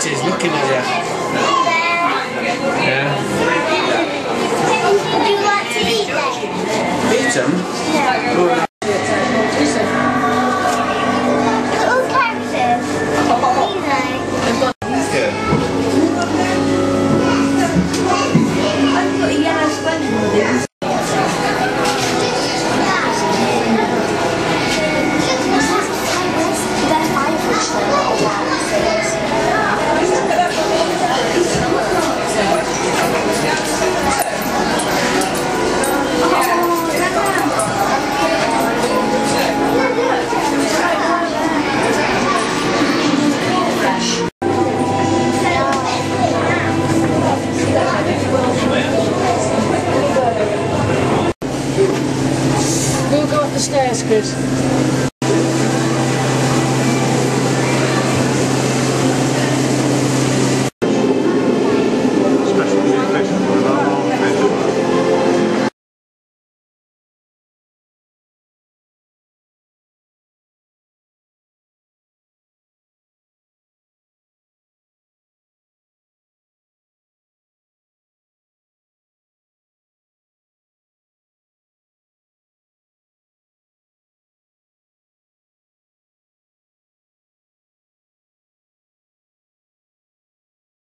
Auntie's looking at you. Yeah. We'll